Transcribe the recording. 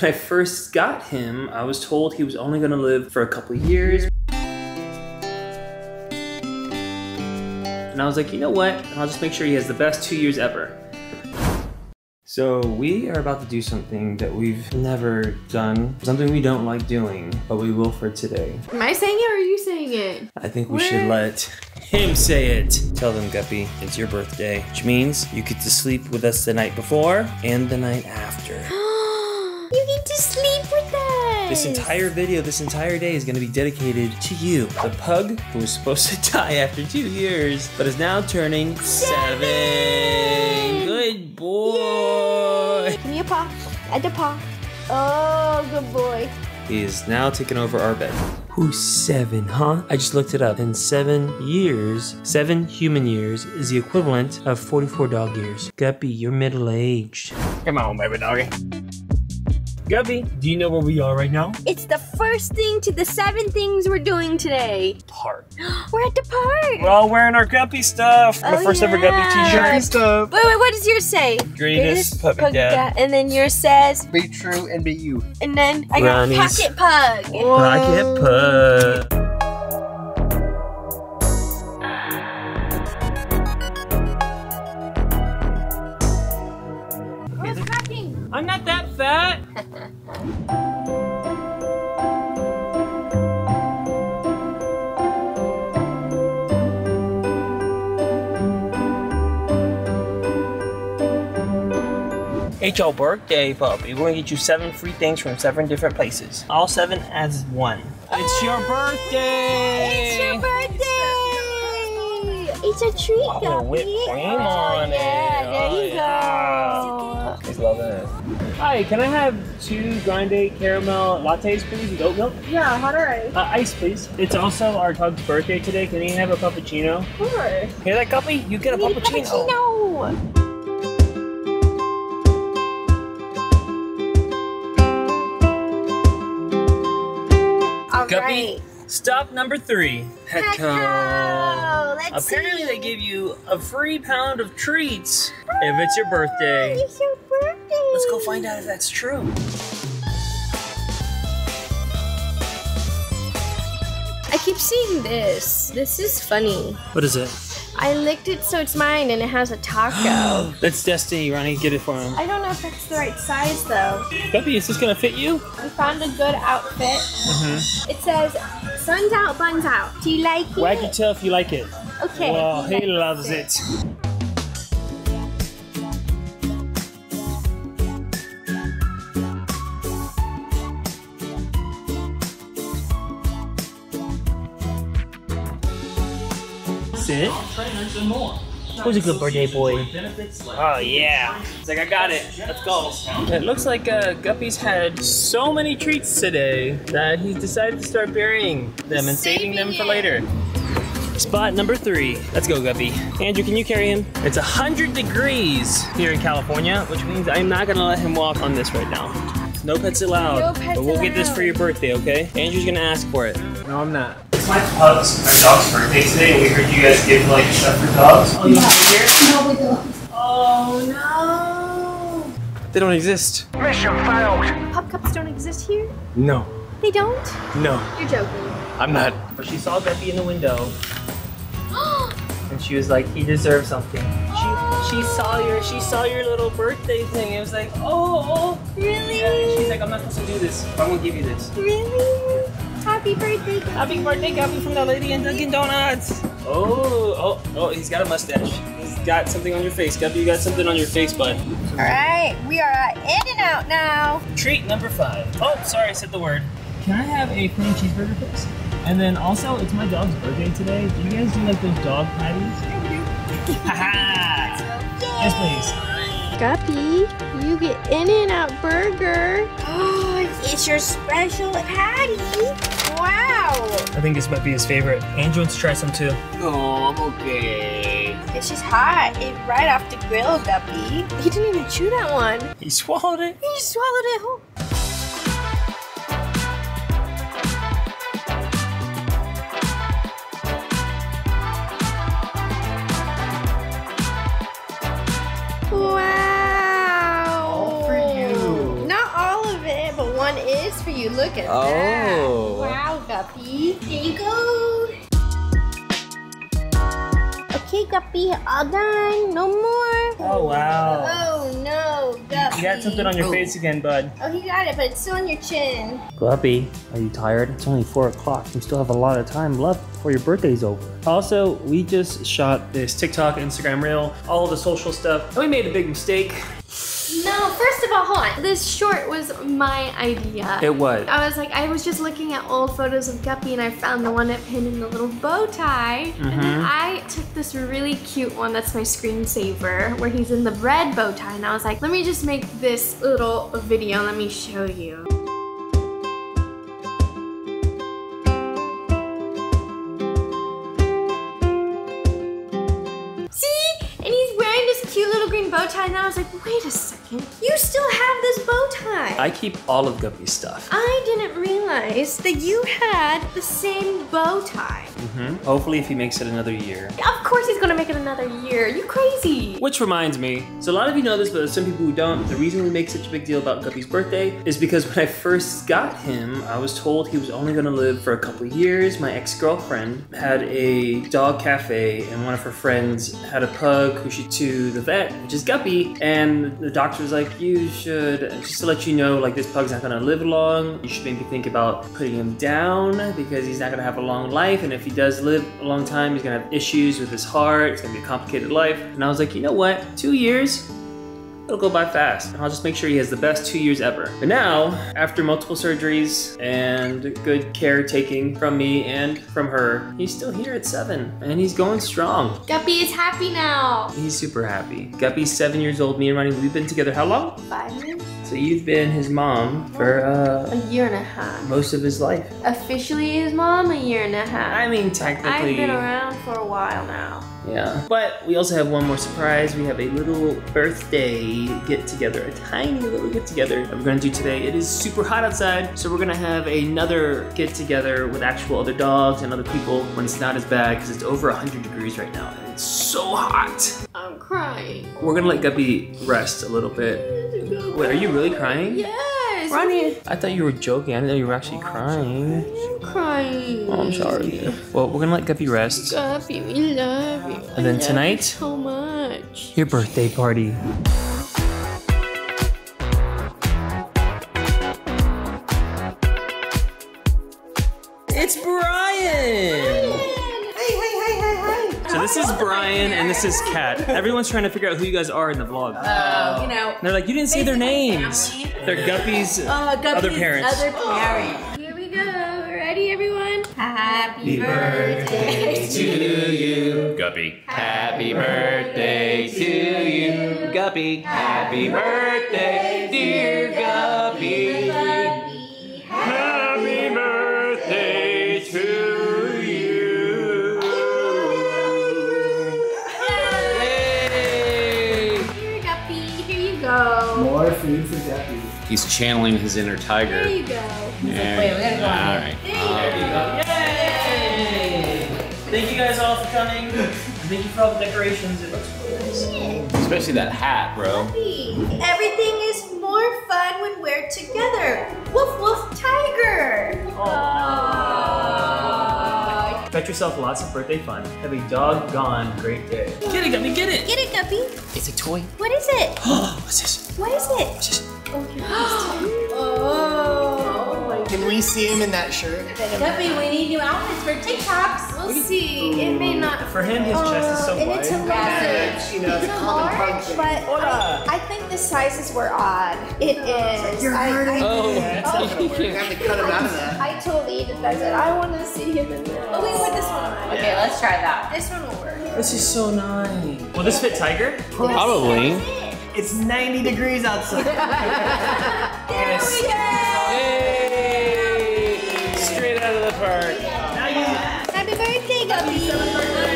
When I first got him, I was told he was only gonna live for a couple years. And I was like, you know what? I'll just make sure he has the best two years ever. So we are about to do something that we've never done, something we don't like doing, but we will for today. Am I saying it or are you saying it? I think we should let him say it. Tell them, Guppy, it's your birthday, which means you get to sleep with us the night before and the night after. you get to sleep with us. This entire video, this entire day is gonna be dedicated to you, the pug who was supposed to die after two years, but is now turning seven. Good boy. Give me a paw. At the paw. Oh, good boy. He is now taking over our bed. Who's seven, huh? I just looked it up. In seven years, seven human years is the equivalent of 44 dog years. Guppy, you're middle aged. Come on, baby doggy. Guppy, do you know where we are right now? It's the first thing to the seven things we're doing today. Park. We're at the park. We're all wearing our Guppy stuff. Oh, My first ever yeah. Guppy t-shirt. stuff. Wait, wait, what does yours say? Greatest puppy dad. And then yours says, Be true and be you. and then I got Ronnie's. pocket pug. Pocket pug. It's your birthday, puppy. We're gonna get you seven free things from seven different places. All seven as one. It's your birthday! It's your birthday! It's a treat, Oh, Guppy. whipped cream Oh, on it. yeah, there Oh, you yeah. go. He's loving it. Hi, can I have two grande caramel lattes, please, with oat milk? Yeah, hot or ice? Uh, ice, please. It's also our dog's birthday today. Can he have a puppuccino? Of course. Hear that, Guppy? You get a Need puppuccino. Stop number three. Petco. Let's Apparently see. they give you a free pound of treats if it's your birthday. It's your birthday. Let's go find out if that's true. I keep seeing this. This is funny. What is it? I licked it so it's mine and it has a taco. That's Destiny, Ronnie. Get it for him. I don't know if that's the right size though. Guppy, is this gonna fit you? We found a good outfit. Mm-hmm. It says, sun's out, buns out. Do you like it? Wag your tail if you like it. Okay. Well, he he loves it. Sit. Who's a good birthday boy? Oh yeah. It's like I got it. Let's go. It looks like uh, Guppy's had so many treats today that he's decided to start burying them and saving, Saving them for later. Spot number three. Let's go, Guppy. Andrew, can you carry him? It's 100 degrees here in California, which means I'm not gonna let him walk on this right now. No pets allowed. No pets but we'll get this for your birthday, okay? Andrew's gonna ask for it. No, I'm not. It's my pug's, my dog's birthday today, and we heard you guys give like stuff for dogs. Oh, you want to here? No, we don't. Oh no. They don't exist. Pup cups don't exist here? No. They don't? No. You're joking. I'm not. But she saw Guppy in the window, and she was like, "He deserves something." She she saw your she saw your little birthday thing. It was like, "Oh, really? yeah." And she's like, "I'm not supposed to do this. but I'm gonna give you this." Really? Happy birthday. Happy birthday, Guppy, from the lady in Dunkin' Donuts. Oh, oh, oh! He's got a mustache. He's got something on your face, Guppy. You got something on your face, bud. All right, we are at In-N-Out now. Treat number five. Oh, sorry, I said the word. Can I have a plain cheeseburger, please? And then also, it's my dog's birthday today. Do you guys do like those dog patties? Haha! yes, please. Guppy, you get In-N-Out Burger. Oh, it's your special patty. Wow. I think this might be his favorite. Andrew wants to try some too. Oh, I'm okay. It's just hot. It's right off the grill, Guppy. He didn't even chew that one. He swallowed it. He swallowed it whole. You. Look at Oh. that. Wow, Guppy. Here you go. Okay, Guppy, all done. No more. Oh wow. Oh no, Guppy. You got something on your oh. face again, bud. Oh, he got it, but it's still on your chin. Guppy, are you tired? It's only four o'clock. We still have a lot of time left before your birthday's over. Also, we just shot this TikTok, Instagram reel, all the social stuff, and we made a big mistake. No, first of all, hold on. This short was my idea. It was. I was like, I was just looking at old photos of Guppy and I found the one that pinned in the little bow tie. And then Mhm. I took this really cute one that's my screensaver where he's in the red bow tie. And I was like, let me just make this little video. Let me show you. Bow tie. And I was like, wait a second. You still have this bow tie. I keep all of Guppy's stuff. I didn't realize that you had the same bow tie. Mm-hmm. Hopefully, if he makes it another year. Of course he's gonna make it another year. You crazy. Which reminds me, so a lot of you know this, but there's some people who don't. The reason we make such a big deal about Guppy's birthday is because when I first got him, I was told he was only gonna live for a couple years. My ex-girlfriend had a dog cafe, and one of her friends had a pug who she took to the vet, which is Guppy, and the doctor was like, you should, just to let you know, like this pug's not gonna live long. You should maybe think about putting him down because he's not gonna have a long life, and if he does live a long time, he's gonna have issues with his heart. It's gonna be a complicated life. And I was like, you know what? Two years, it'll go by fast. And I'll just make sure he has the best two years ever. But now, after multiple surgeries and good care taking from me and from her, he's still here at seven and he's going strong. Guppy is happy now. He's super happy. Guppy's seven years old. Me and Ronnie, we've been together how long? Five years? So you've been his mom for A uh, year and a half. most of his life. Officially his mom, a year and a half. I mean, technically. I've been around for a while now. Yeah. But we also have one more surprise. We have a little birthday get together, a tiny little get together that we're gonna do today. It is super hot outside, so we're gonna have another get together with actual other dogs and other people when it's not as bad because it's over 100 degrees right now and it's so hot. I'm crying. We're gonna let Guppy rest a little bit. Wait, are you really crying? Yes. Ronnie, I thought you were joking. I didn't know you were actually crying. I'm crying. Oh, I'm sorry. Well, we're gonna let Guppy rest. Guppy, we love you. And then I love tonight? you so much. Your birthday party. This is Brian and this is Kat. Everyone's trying to figure out who you guys are in the vlog. Oh, you know. They're like, you didn't say their names. family. They're Guppy's Uh, Guppy's other parents. Other parents. Here we go. Ready, everyone? Happy birthday to you, Guppy. Happy birthday to you, Guppy. Happy birthday, dear Guppy. Food for Guppy. He's channeling his inner There tiger. you go. There wait, we gotta go on All here. right. There you go. Yay! Thank you guys all for coming. Thank you for all the decorations. It looks really nice. Especially that hat, bro. Everything is more fun when we're together. Woof woof tiger. Got yourself lots of birthday fun. Have a doggone great day. Get it, Guppy, get it! Get it, Guppy. It's a toy. What is it? What's this? What is it? What's this? Oh. oh. Can we see him in that shirt? Guppy, we need new outfits for TikToks. We'll see. It may not. For him, his chest is so oh, and wide. it's a large. You know, It's the a large, but I, Hola. I think the sizes were odd. It is. You're I, hurting I, Oh, You oh. have to cut him out of that. I told Edith, I said, I want to see him in this. Oh, we put this one on. Okay, let's try that. This one will work. This is so nice. Will this fit Tiger? Probably. It's 90 degrees outside. Yes. Hey! Straight out of the park. Happy birthday, Guppy.